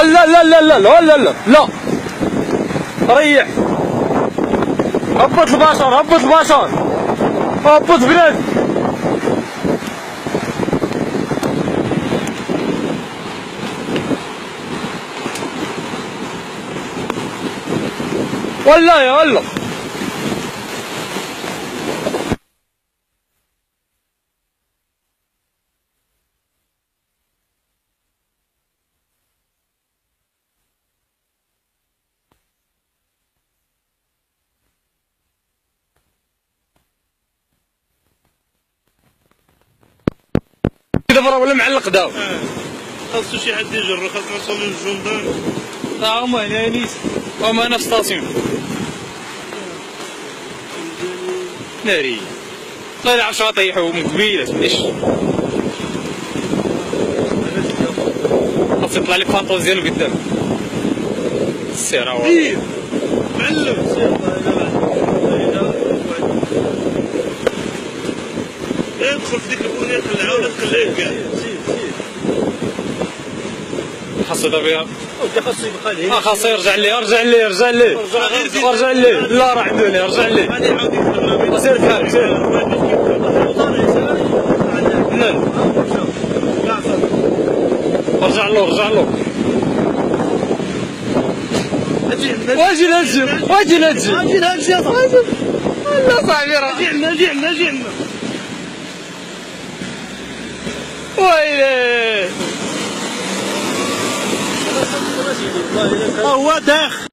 ولا لا لا لا لا لا لا لا ريح. هبط البشر هبط البشر. هبط بنادم ولا يا ولا راه ولا معلق دابا خاصو شي حد يجر خاصنا نوصلوا للجندان لا هما هنا نيت هما هنا في ستاسيون ناري. الله يلعب شو غطيحو من قبيله تبليش خاص يطلع لي فانطوز ديالو قدام. السيرة والله. معلم. ادخل في ديك البنيه خلعها ولا تخليها كاع خاصو دابا خاصو يبقى ليه آه خاصو يرجع ليه ارجع ليه ارجع ليه ارجع ليه لا راه عنده ليه ارجع ليه سير بحالك سير. لا ارجع له ارجع له. واجي نجي واجي نجي أجي صاحبي لا صاحبي راه أجي عندنا أجي عندنا أجي عندنا هو داخل.